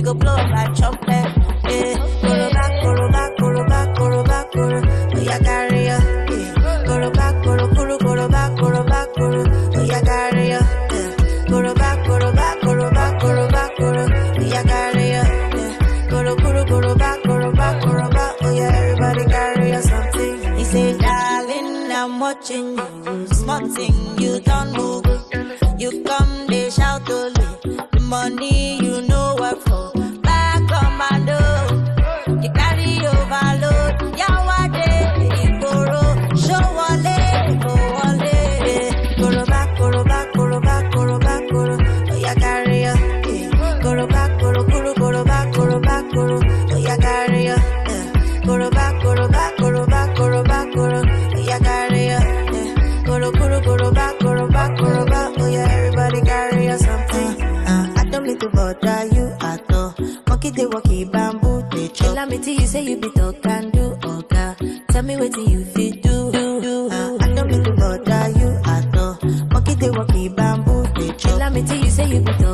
we go blow like chocolate. Yeah. Oh carry ya. Oh carry ya. Yeah, Oh yeah, everybody carry ya something. He said, darling, I'm watching you, smarting. say it with the